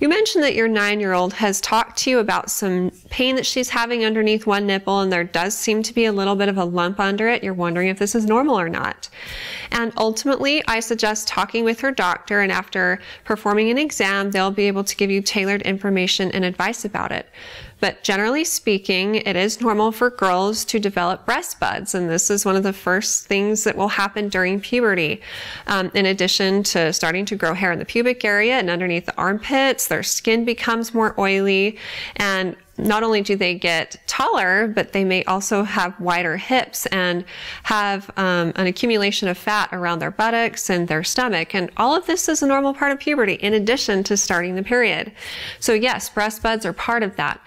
You mentioned that your nine year old has talked to you about some pain that she's having underneath one nipple, and there does seem to be a little bit of a lump under it. You're wondering if this is normal or not. And ultimately, I suggest talking with her doctor, and after performing an exam, they'll be able to give you tailored information and advice about it. But generally speaking, it is normal for girls to develop breast buds, and this is one of the first things that will happen during puberty. Um, in addition to starting to grow hair in the pubic area and underneath the armpits, their skin becomes more oily, and not only do they get taller, but they may also have wider hips and have um, an accumulation of fat around their buttocks and their stomach. And all of this is a normal part of puberty in addition to starting the period. So yes, breast buds are part of that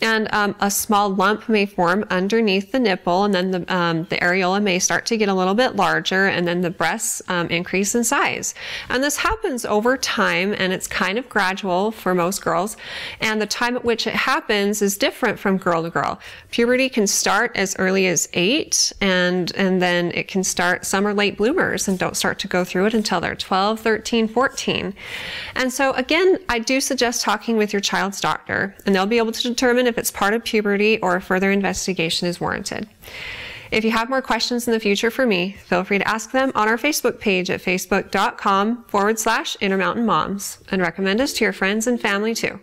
and um, a small lump may form underneath the nipple, and then the, um, the areola may start to get a little bit larger, and then the breasts um, increase in size. And this happens over time, and it's kind of gradual for most girls. And the time at which it happens is different from girl to girl. Puberty can start as early as eight, and, and then it can start, some are late bloomers and don't start to go through it until they're 12, 13, 14. And so again, I do suggest talking with your child's doctor, and they'll be able to determine if it's part of puberty or further investigation is warranted. If you have more questions in the future for me, feel free to ask them on our Facebook page at facebook.com forward slash Intermountain Moms and recommend us to your friends and family too.